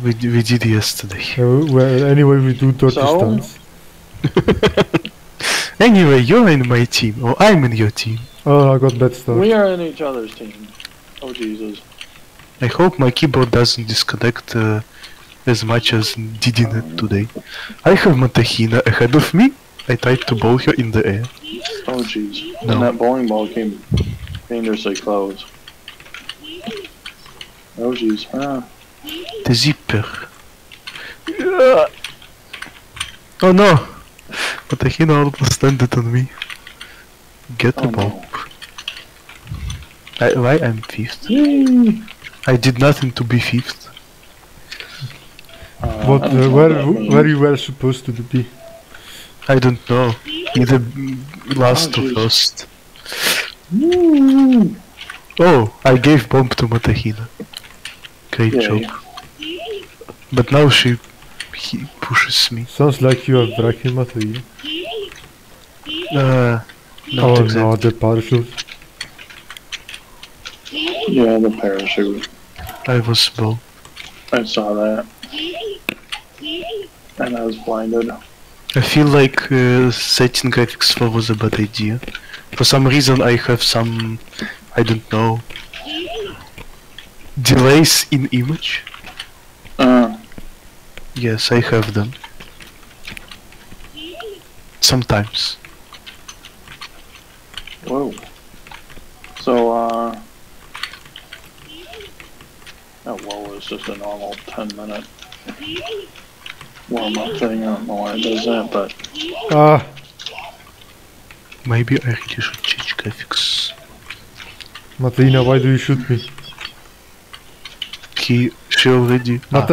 We, we did yesterday. Uh, well, anyway, we do dirty So? stunts. Anyway, you're in my team, or I'm in your team. Oh, I got bad start. We are in each other's team. Oh Jesus. I hope my keyboard doesn't disconnect uh, as much as did in it today. I have Matahina ahead of me. I tried to bowl her in the air. Oh jeez. No. And that bowling ball came dangerously close. Oh jeez. Ah. The zipper. Oh no! Matahina almost landed on me. Get Oh the ball. no. I, why I'm fifth? I did nothing to be fifth. Uh, What, uh, where, what where you were supposed to be? I don't know. Either last Oh, or jeez. first. Oh, I gave bomb to Matahina. Great Yeah, job. But now she he pushes me. Sounds like you are dragging Matthew. Uh, not Oh exactly. no, the parachute. Yeah, the parachute. I was bow. I saw that. And I was blinded. I feel like uh, setting graphics 4 was a bad idea. For some reason I have some, I don't know, delays in image. Uh, Yes, I have them. Sometimes. whoa. So, uh... That whoa is just a normal 10 minute warm up thing. I don't know why it does that, but Ah, Maybe I really should change graphics. Matrina, why do you shoot me? He, she already... Ah,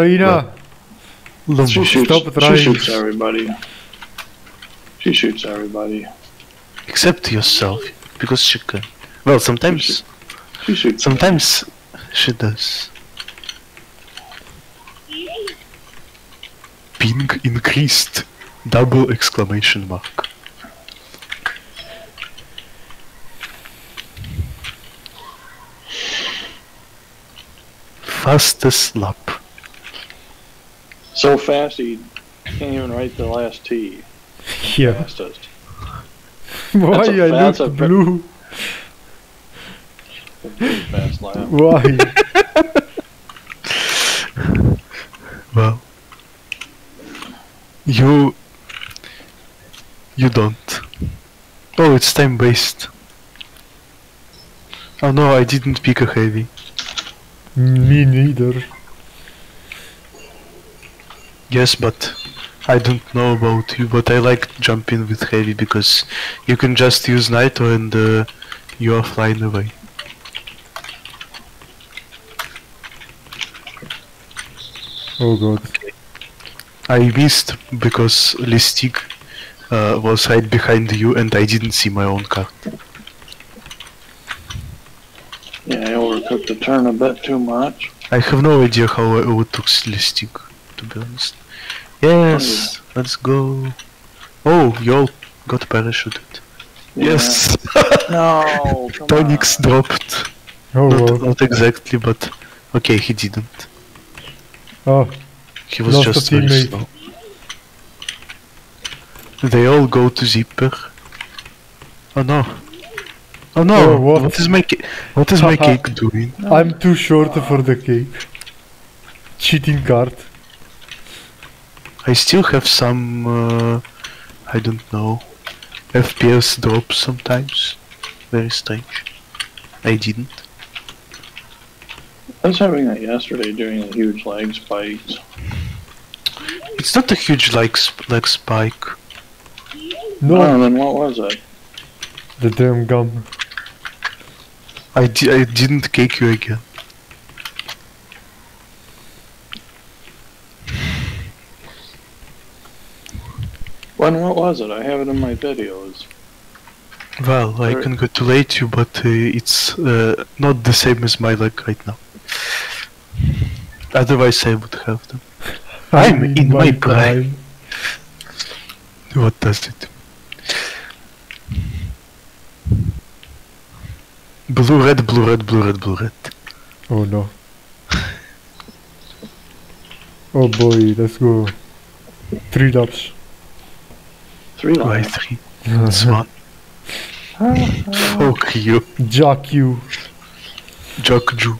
Well, she shoots, she shoots everybody. She shoots everybody. Except yourself, because she can. Well, sometimes, She shoots. sometimes she does. Ping increased. Double exclamation mark. Fastest lap. So fast he can't even write the last T. Yeah. Fastest. Why That's a- I that's a blue? Fast lap. Why? Well, you you don't. Oh, it's time based. Oh no, I didn't pick a heavy. Me neither. Yes, but I don't know about you, but I like jumping with heavy because you can just use nitro and uh, you are flying away. Oh god. I missed because Listig uh, was right behind you and I didn't see my own card. Yeah, I overcooked the turn a bit too much. I have no idea how I overtook Celestic, to be honest. Yes, oh, let's go. Oh, you all got parachuted. Yes, No, come Tonix on. dropped. Oh Not, well. not exactly, but okay, he didn't. Oh, He was just very slow. They all go to zipper. Oh no. Oh no, Oh, what? what is my ca- what is my cake doing? I'm too short for the cake. Cheating card. I still have some, uh, I don't know, FPS drops sometimes. Very strange. I didn't. I was having that yesterday during the huge leg spike. It's not a huge like sp- leg spike. No, Oh, then what was it? the damn gum. I, di- I didn't cake you again. When what was it? I have it in my videos. Well, I Alright. congratulate you, but uh, it's uh, not the same as my leg right now. Otherwise, I would have them. I'm in my prime. What does it? Blue, red, blue, red, blue, red, blue, red. Oh no. Oh boy, let's go. Three dubs. Three Why lines. three? That's one. Fuck you, Jack you. Jokju.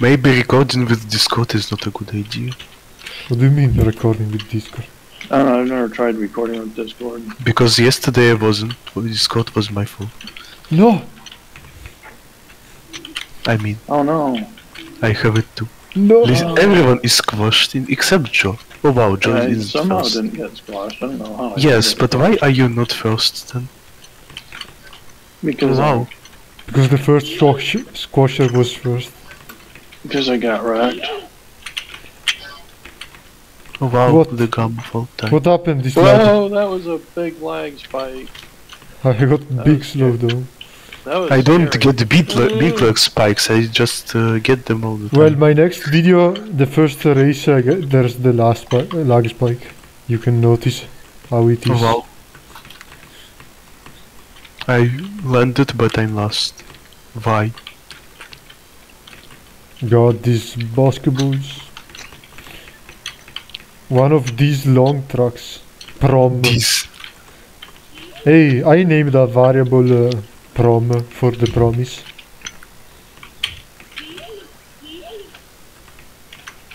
Maybe recording with Discord is not a good idea. What do you mean recording with Discord? I don't know, I've never tried recording with Discord. Because yesterday I wasn't. Discord was my fault. No! I mean, Oh no. I have it too. No! Listen, everyone is squashed in except Joe. Oh wow, Joe I uh, is somehow first. didn't get squashed. I don't know how. I Yes, but why are you not first then? because Wow. Because the first squash squasher was first. because I got wrecked. Oh wow, What? the gum fall time. What happened this lag? Whoa, that was a big lag spike. I got That big was slowdown. That was I don't scary. get big, la- big lag spikes, I just uh, get them all the time. Well, my next video, the first race, I get, there's the last spi- lag spike. You can notice how it is. wow. I landed but I'm lost. Why? God, these basketballs. One of these long trucks. Prom. This. Hey, I named a variable uh, prom for the promise.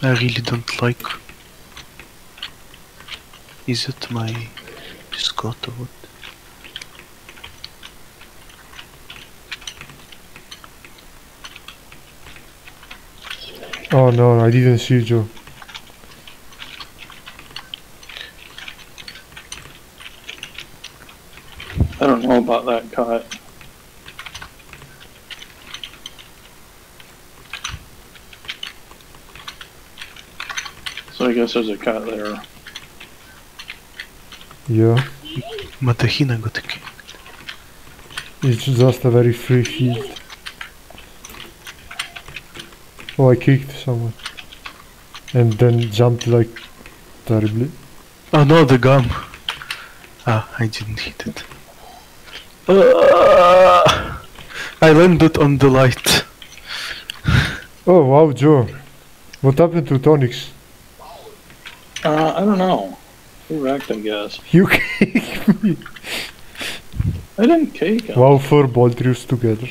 I really don't like. Is it my Discord or what? Oh no, I didn't see Joe. I don't know about that cut. So I guess there's a cat there. Yeah, Matahina got a kick. it's just a very free field. Oh, I kicked someone. And then jumped like terribly. Oh no, the gum. Ah, I didn't hit it. Ah, I landed on the light. Oh wow, Joe. What happened to Tonix? Uh, I don't know. He wrecked, I guess. You cake me. I didn't cake him. Wow, four Boltrius together.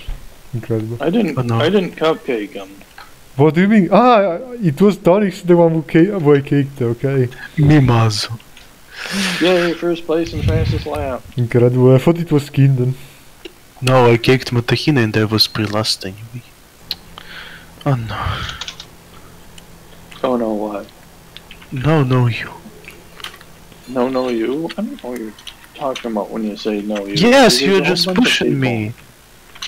Incredible. I didn't. Oh, no. I didn't cupcake him. What do you mean? Ah, it was Tonix, the one who, cake, who I kicked, okay. Mimazo. Yay! First place and fastest lap. Incredible. I thought it was Kimden. No, I kicked Matahina and I was pre-last anyway. Oh no. Oh no! What? No, no, you. No, no, you. I don't know what you're talking about when you say no, you. Yes, you're just pushing me.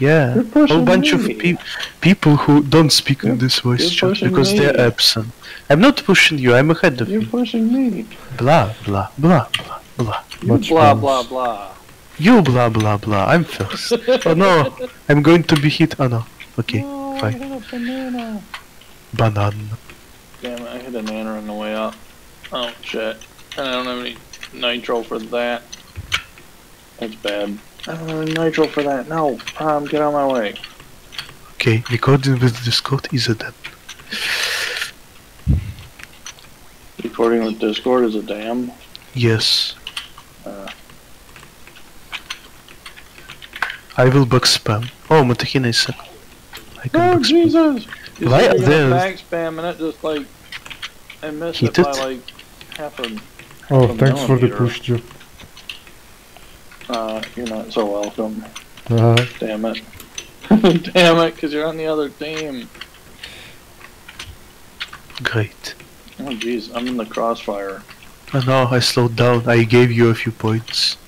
Yeah, You're a whole bunch of pe- people who don't speak You're- this voice chat because they're absent. I'm not pushing you, I'm ahead of You're you. pushing me. Blah, blah, blah, blah, blah. You Much blah blah blah. You blah, blah, blah. I'm first. oh no, I'm going to be hit. Oh no. Okay, No, fine. banana. Damn it! I hit a nana on the way up. Oh shit! And I don't have any nitro for that. That's bad. I don't have any nitro for that. No, um, get out of my way. Okay, recording with Discord is a dead. Recording with Discord is a damn. Yes. Uh, I will bug spam. Oh, Matahina is. I can oh spam. Jesus! Why are there- back spamming it just like I missed Hit it by like half a. Oh, A thanks for the push, Joe. Uh, you're not so welcome. Uh, Damn it. Damn it, because you're on the other team. Great. Oh jeez, I'm in the crossfire. Oh no, I slowed down. I gave you a few points.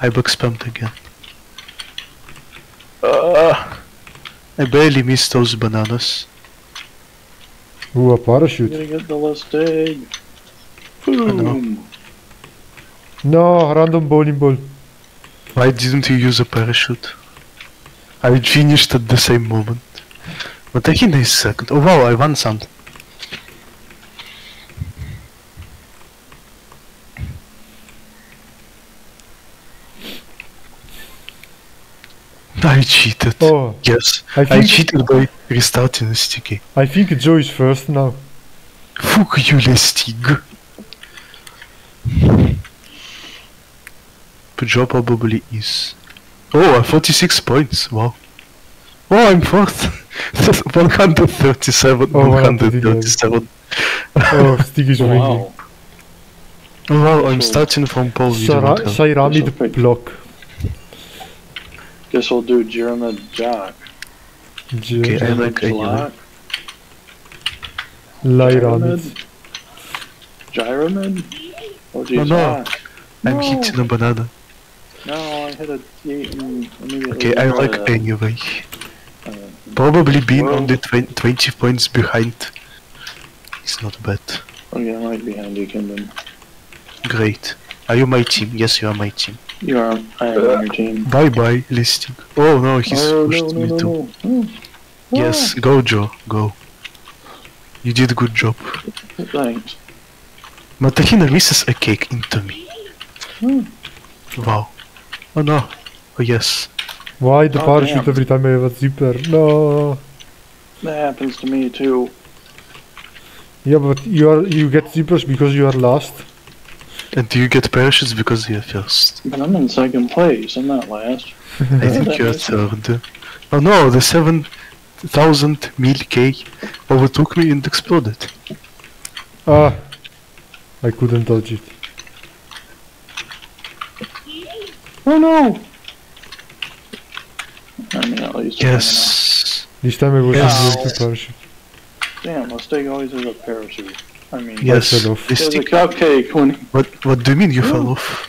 I bug spammed again. Uh, I barely missed those bananas. Ooh, a I'm parachute. gonna get the listig. know. Boom. No, random bowling ball. Why didn't you use a parachute? I finished at the same moment. Matahina a second. Oh wow, I won something. I cheated. Oh, Yes, I I think cheated by restarting the sticky. I think Joe is first now. Fuck you, Lestig. But Joe probably is. Oh, uh, 46 points. Wow. Oh, I'm fourth. 137, Oh, 137. Oh, Stig is winning. Wow. Oh, wow, I'm starting from pole. You Sara- don't have. Sairami That's the block. Guess we'll do Jeremy Jock. J- Okay, I like Jalak. Lairamid. Gyramid? Oh, geez. Oh, no. ah. I'm No. hitting a banana. No, I hit a eight and immediately. Okay, I like uh, anyway. uh, Probably being Well- on the 20, 20 points behind. It's not bad. Oh yeah, I might be handy, Kingdom. Great. Are you my team? Yes, you are my team. You are. I am on your team. Bye bye, listing. Oh no, he's oh pushed no me no too. no! no. Yes, go Joe, go. You did a good job. Ah, thanks. Matarina misses a cake into me. Hmm. Wow. Oh no. Oh yes. Why the Oh, parachute damn. every time I have a zipper? No. That happens to me too. Yeah, but you are you get zippers because you are last. And do you get parachutes because you're first? But I'm in second place. I'm not last. I think you're third. Oh no, the 7000 mil K overtook me and exploded. Ah, I couldn't dodge it. Oh no! I mean, at least. Yes. This time I was Yes. able to parachute. Damn, mistake always has a parachute. I mean, Yes. I fell off. There's a Listic. cupcake when. What what do you mean you fell Oh. off?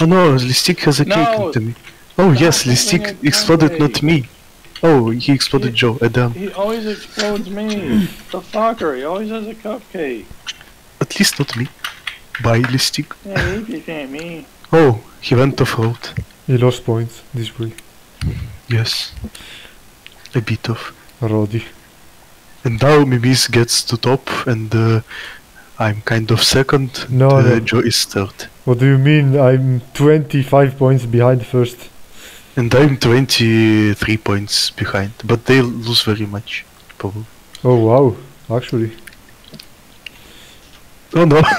Oh no, Listic has a cake No. into me. Oh yes, No, Listic something exploded, not me. Oh, he exploded He- Joe, Adam. He always explodes me. the fucker. He always has a cupcake. At least not me. Bye, Listic. Yeah, he can't me. Oh, he went off road. He lost points this way. Yes. A bit of. Roddy. And now Mimiz gets to top and uh, I'm kind of second. No, uh, no. Joe is third. What do you mean? I'm 25 points behind first. And I'm 23 points behind. But they lose very much. Probably. Oh wow, actually. Oh no.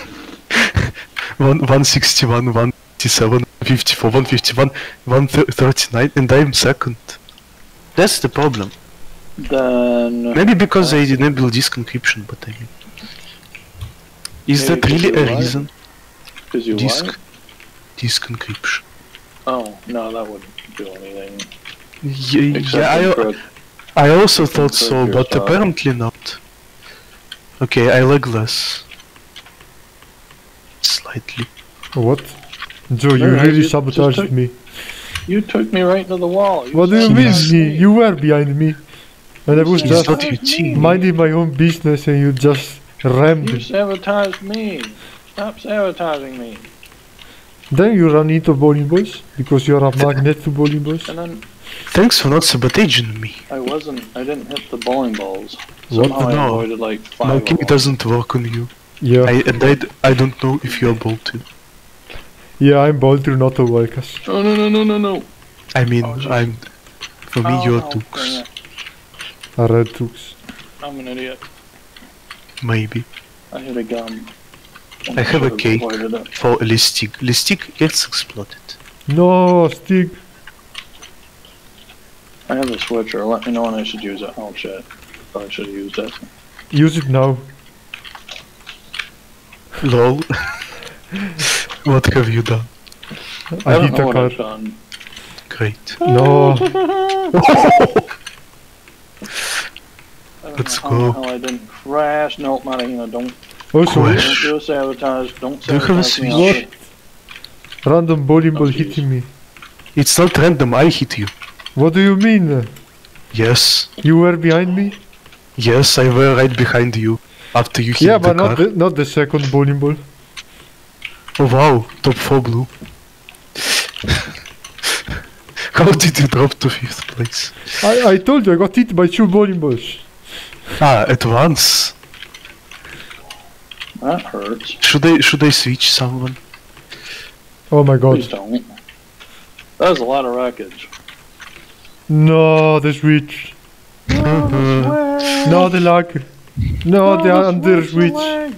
One, 161, 157, 54, 151, 139, and I'm second. That's the problem. Then. Maybe because I enabled disk encryption, but I mean. Is that really a lied? reason? Because you Disk? lied? Disk encryption. Oh, no, that wouldn't do anything. Yeah, yeah I. I also thought so, but stuff. apparently not. Okay, I lag less. Slightly. What? Joe, you Alright, really you sabotaged took- me. You took me right to the wall. What do you mean me? You were behind me. And I was You just not your sabotaged team. me. minding my own business and you just rammed You me. sabotaged me. Stop sabotaging me. Then you run into bowling balls because you are a magnet to bowling balls. And then Thanks for not sabotaging me. I wasn't. I didn't hit the bowling balls. What? Somehow I avoided like five. My of king them. doesn't work on you. Yeah, I, and I, d- I don't know if you're bolted. yeah, I'm bowl through not a Wildcast. Oh no no no no no. I mean, Oh. I'm. For me, oh, you're no, Tux. dang it. A red tux. I'm an idiot. Maybe. I hit a gun. I have a cake. For a Listic. Listic gets exploded. No, Stig. I have a switcher. Let me know when I should use it. Oh shit. Thought I should have used it. Use it now. Lol. what have you done? I, don't hit know a what car. I've done. Great. No. I don't Let's know how go. hell I didn't crash. no, Nope, Marina, don't, Also, Crash. don't do a sabotage. Don't Do you have a sabotage switch? I'll- random bowling ball Oh, hitting me. It's not random, I hit you. What do you mean? Yes. You were behind me? Yes, I were right behind you. After you hit Yeah, the but car. not the, not the second bowling ball. Oh wow, top 4 blue. How did you drop to 5th place? I, I told you I got hit by two bowling balls. Ah, at once. That hurts. Should they should I switch someone? Oh my god. Please don't. That was a lot of wreckage. No, the switch. No, the lag. No, the under switch. One,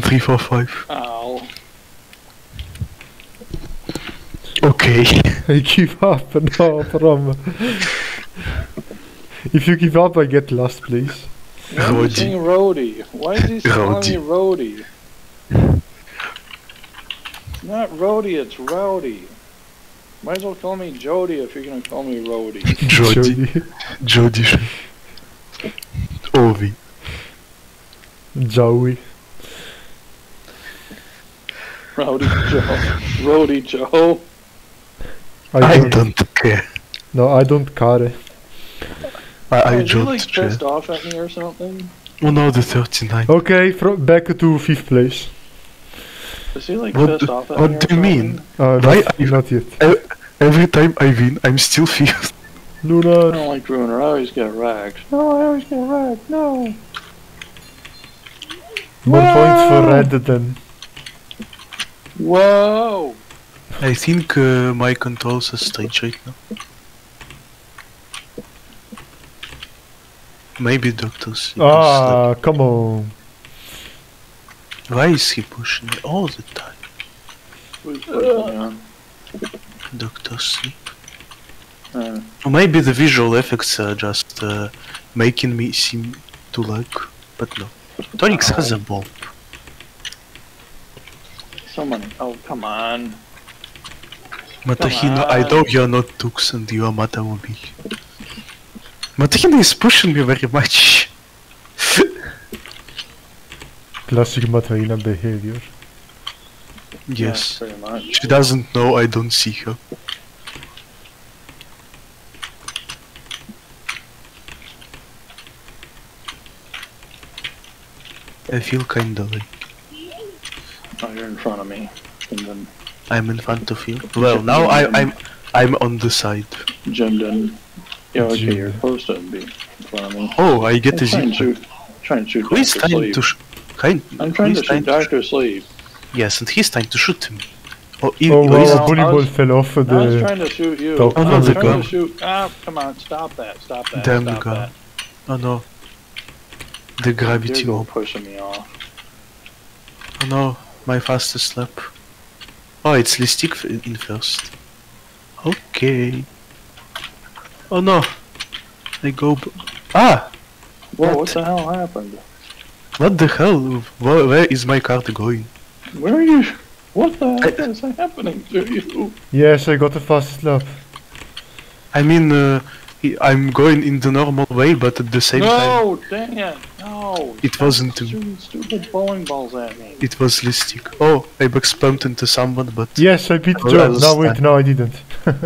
three, four, five. Ow. Okay. I give up. No, from. If you give up, I get lost, please. Why are you Rodi. Rody? Why is he calling me Rody? It's not Rody, it's Rowdy. Might as well call me Jody if you're gonna call me Rody. Jody. Jody. Jody. Ovi. Joey. Rowdy Joe. Rody Joe. I, I don't, don't care. No, I don't care. I, I is he don't like care. pissed off at me or something? Oh no, the 39. Okay, fro back to fifth place. Is he like What pissed off at what me or do you mean? Uh, Why not, are you- not yet. Every time I win, I'm still fifth. I don't like Bruner, I always get wrecked. No, I always get wrecked, no. One point for Wow. red then. Whoa! I think uh, my controls are strange right now. Maybe Doctor doctors. Ah, come on. Why is he pushing me all the time? Who's pushing on? Doctor Sleep. Uh, maybe the visual effects are just uh, making me seem to like, but no. Tonix has a bomb. someone, oh, come on. Matahina, I on. know you're not Tux and you are Matamobi. Matahina is pushing me very much. Classic Matarina behavior. yes. Yeah, much. She doesn't know I don't see her. I feel kinda like Oh, you're in front of me. And then I'm in front of you. Well, now I, I'm I'm on the side. Jim didn't. Yeah, okay, Jim. you're supposed to be in front of me. Oh, I get a I'm trying to trying to shoot Who is Dr. trying Sleep. to sh- kind? I'm trying who to is trying shoot to sh- Dr. Sleep. Yes, and he's trying to shoot me. Oh, i- Oh is wow, it- a I volleyball was- fell off the. I was trying to shoot you. Top I of was the trying gun. to shoot. Ah, come on, stop that, stop that, Damn stop the gun. that. Oh no. The gravity You're orb. pushing me off. Oh no, my fastest lap. Oh, it's Listic in first. Okay. Oh no. I go. B- ah! Whoa, What? what the hell happened? What the hell? Where, where is my card going? Where are you? What the I- heck is happening to you? Yes, I got the fastest lap. I mean, uh, I- I'm going in the normal way, but at the same time, No, dang it, no. It wasn't Shooting stupid bowling balls at me. it was Listic. Oh, I backspammed into someone, but Yes, I beat Joe. No, wait, no, I didn't.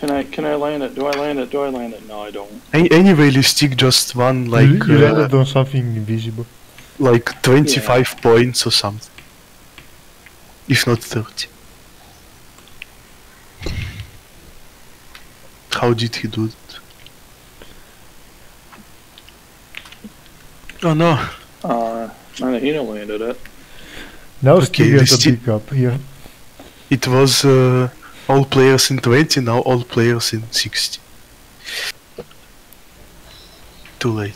Can I can I land it? Do I land it? Do I land it? No, I don't. Any, anyway, Listic just one like you uh, landed on something invisible. like 25 points or something. If not 30. How did he do it? Oh no, Uh, Manahino landed it. Now Okay, still we get a still- big up here. it was uh, all players in 20, now all players in 60. Too late.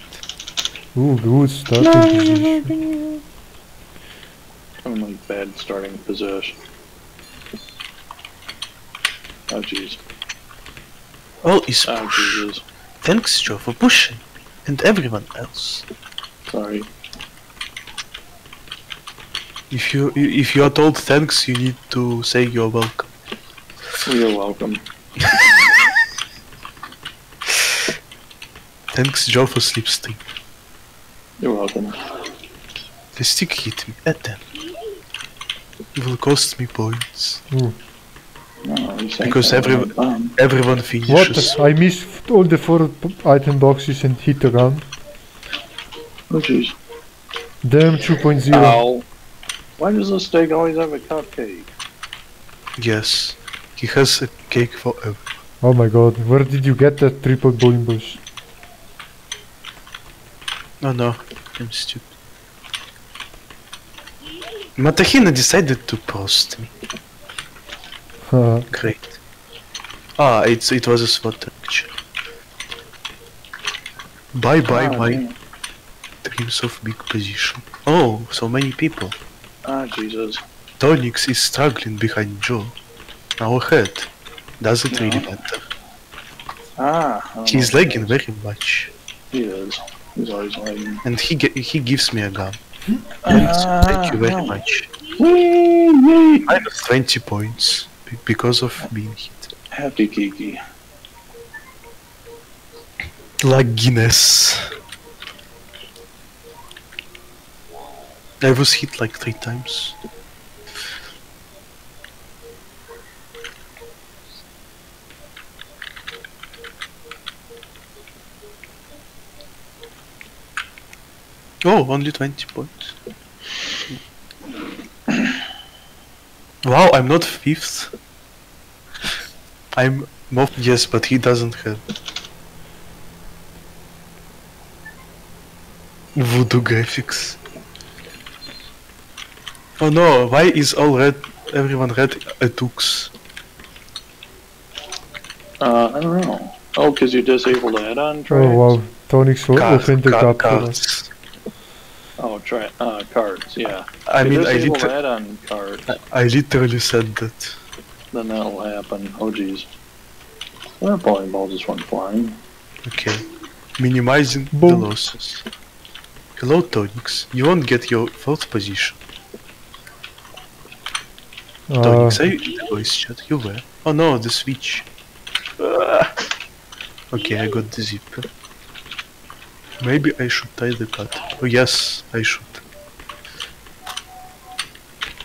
Ooh, good starting position. I'm like bad starting position. Oh jeez. All is Oh push. Jesus. Thanks Joe for pushing. And everyone else. Sorry. If you if you are told thanks, you need to say you're welcome. You're welcome. Thanks Joe for slipstream. You're welcome. The stick hit me at them. It will cost me points. Ooh. No, Because that every- when I'm done. Everyone What? I missed all the four item boxes and hit the gun. Oh jeez. Damn 2.0. Why does this steak always have a cupcake? Yes. He has a cake for everyone. Oh my god, where did you get that triple bowling balls? Oh no, I'm stupid. Matahina decided to post me. Haha. Great. Ah, it's it was a SWAT actually. Bye bye Ah, my damn. dreams of big position. Oh, so many people. Ah, Jesus. Tonix is struggling behind Joe. Our head. Does it really matter? Ah. He's know. lagging very much. He is. He's always lagging. And he ge- he gives me a gun. Ah, Thank you very no. much. Whee, whee. Minus 20 points because of being hit. Happy Kiki. Lagginess. I was hit like three times. Oh, only 20 points. Wow, I'm not fifth. I'm more, yes, but he doesn't have. Voodoo graphics. Oh no, why is all red, everyone red a Tux? Uh, I don't know. Oh, because you disabled add-on trades? Oh wow, Tonix o- Cards, opened the car- gap for us. cards. Oh, try uh, cards. Yeah. I If mean, I, disable liter- add-on cards, I literally said that. then that'll happen. Oh, jeez. That bowling ball just went flying. Okay. Minimizing the losses. Hello, Tonix. You won't get your fourth position. Uh, Tonix, are you in the voice chat? You were. Oh no, the switch. Ah. Okay, I got the zipper. Maybe I should tie the cut. Oh yes, I should.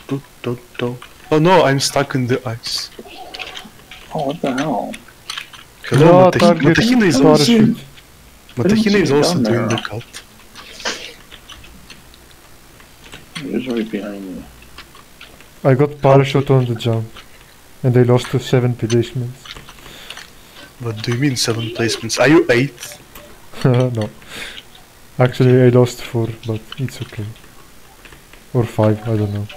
Do, do, do. Oh no, I'm stuck in the ice. Oh, what the hell? Hello, no, Matahi- target Matahina is also- also, parachute. Matahina is also down doing the there. cut. He was right behind me. I got parachute on the jump, and I lost to seven placements. What do you mean seven placements? Are you eighth? no, actually I lost four, but it's okay. Or five, I don't know.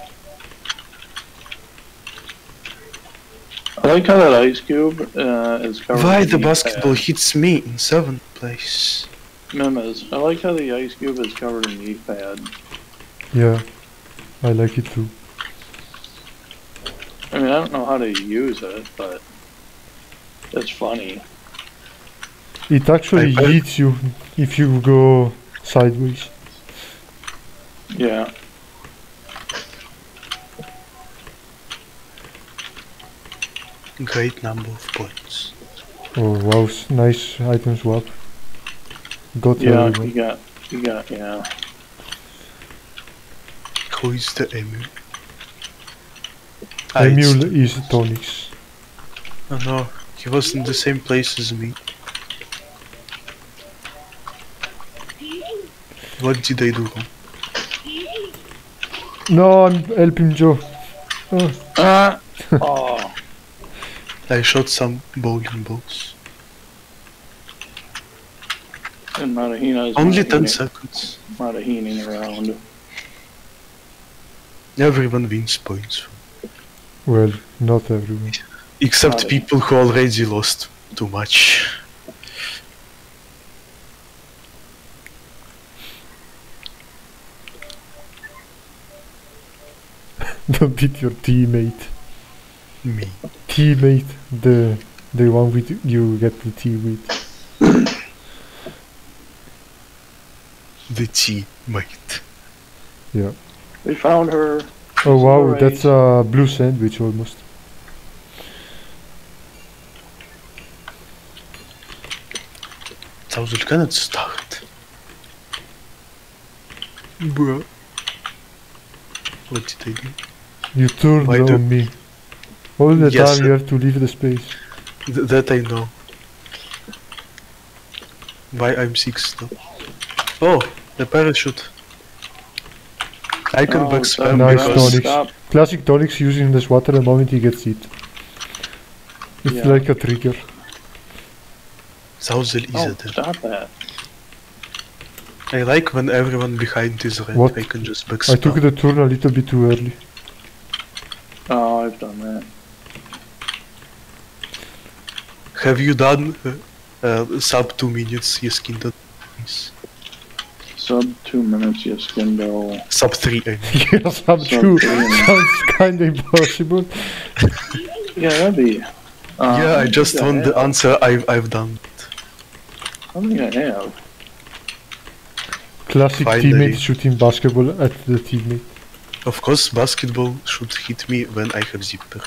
I like how that ice cube uh, is covered Why in the basketball pads. hits me in seventh place? Memes. I like how the ice cube is covered in knee pad. Yeah, I like it too. I mean, I don't know how to use it, but it's funny. It actually I bet- yeets you if you go sideways. Yeah. Great number of points. Oh wow, nice item swap. Got Yeah, everyone. you got, you got, yeah. Who is the emu? Ah, it's Emule the- is Tonix. Oh no, he was in the same place as me. What did I do wrong? No, I'm helping Joe. Oh, Ah! oh, I shot some bowling balls. and Matahina is Only 10 seconds. Matahining around. Everyone wins points. well, not everyone. Except Got people who already lost too much. Don't beat your teammate. Me. Teammate, the the one with you get the tea with. The teammate. Yeah. We found her. Oh wow, alright. that's a blue sandwich almost. Thousand cannot start. Bro. What did I do? You turned Why do- on me. All the Yes, time you have to leave the space. Th- that I know. Why I'm six now. Oh, the parachute. I can Oh, back stop, spam Nice, stop, because Onyx. Stop. Classic Tonix using this water the moment he gets hit. It's Yeah. like a trigger. Thousand is Oh, stop that. I like when everyone behind is red. What? I can just back I took the turn a little bit too early. I've done that. have you done uh, uh, sub two minutes? Yes, Kinder. Please. Sub two minutes, yes, Skindo. Sub three. I mean. yes, I'm Sub true. three. Sounds kinda impossible. Yeah, that'd be. Uh, yeah, I just I want the answer. I've I've done. I think I have. Classic Finally. teammate shooting basketball at the teammate. Of course, basketball should hit me when I have zipper.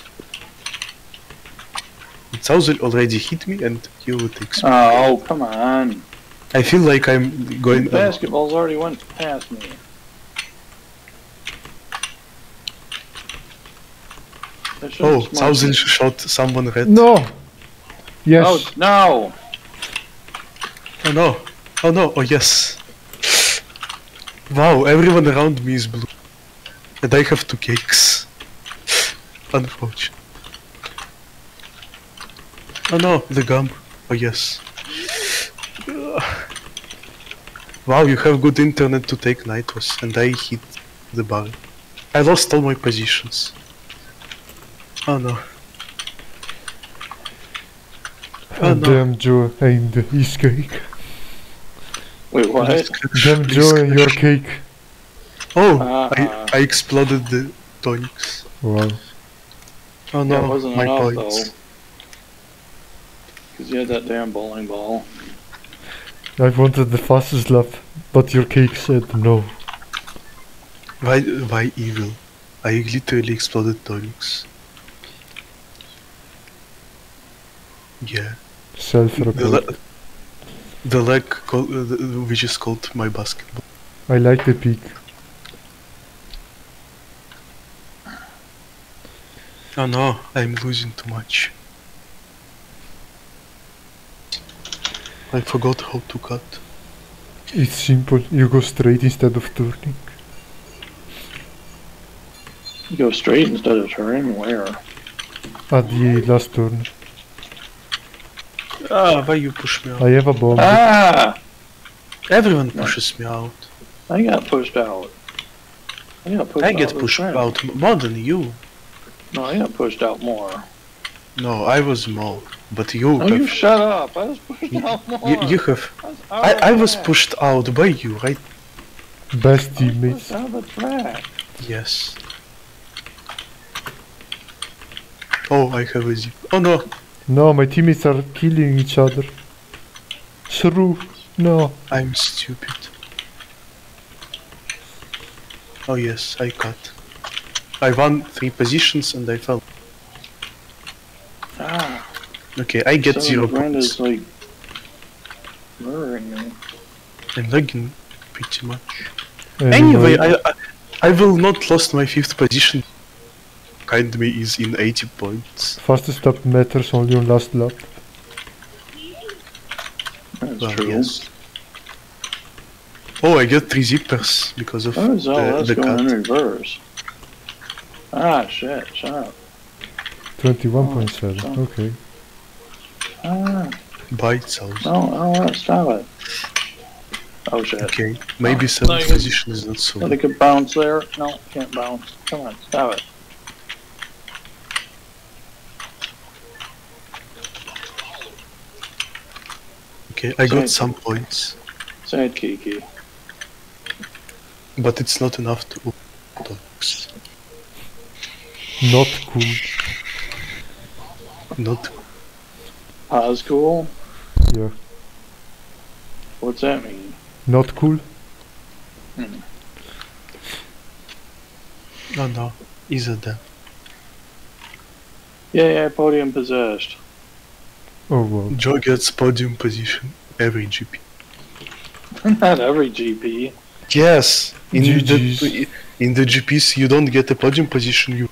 Thousand already hit me, and you would expect. Oh, oh come on. I feel like I'm going. Basketball's already went past me. Oh, thousand should've Oh, smoked thousand me. shot someone red. No! Yes. Oh, no! Oh no! Oh no! Oh yes! Wow! Everyone around me is blue, and I have two cakes. Unfortunate. Oh no! The gum. Oh yes. Wow! You have good internet to take nitros, and I hit the bar. I lost all my positions. Oh no! Oh and no! damn Joe and his cake. Wait, what? Damn Joe and your cake. Oh! Uh, I, I exploded the Tonix. Wow. Oh That no, wasn't my enough, points. though. Because you had that damn bowling ball. I wanted the fastest lap, but your cake said no. Why, why evil? I literally exploded Tonix. Yeah. Self-report. le- the leg call, uh, which is called my basketball. I like the peak. Oh no, I'm losing too much. I forgot how to cut. It's simple. You go straight instead of turning. You go straight instead of turning. Where? At the last turn. Ah, why you push me out? I have a bomb. Ah! Everyone pushes me out. I got pushed out. I got pushed I out. get pushed out more than you. No, I got pushed out more. No, I was more. But you No, you shut up. I was pushed out more. You, you have. I was, I, I was pushed out by you, right? Best I was teammates. out of the track. Yes. Oh, I have a zip. Oh no, No, my teammates are killing each other. Shrew. No. I'm stupid. Oh yes, I cut. I won three positions and I fell. Ah, Okay, I get Seven zero grand points. is like murdering me. I'm lagging pretty much. And Anyway, I, I I will not lost my fifth position. Kind me is in 80 points. Fastest lap matters only on last lap. That's Well, true. yes. Oh, I get three zippers because of How is all the, that's the going in reverse? Ah, shit, shut up. 21.7. Oh, Okay. Ah, Bites out. no, I don't want to stop it. Oh shit. Okay, maybe Oh, seventh no, position is not so. Well, they could bounce there. No, can't bounce. Come on, stop it. Okay, I got Sorry. some points, Sad Kiki. but it's not enough to dogs. Not cool. Not Pause cool? Yeah. What's that mean? Not cool. Hmm. no no. Is it them? Yeah, yeah, podium possessed. Oh well. Joe gets podium position every GP. Not every GP. Yes, in GGs. the in the GPs you don't get a podium position. You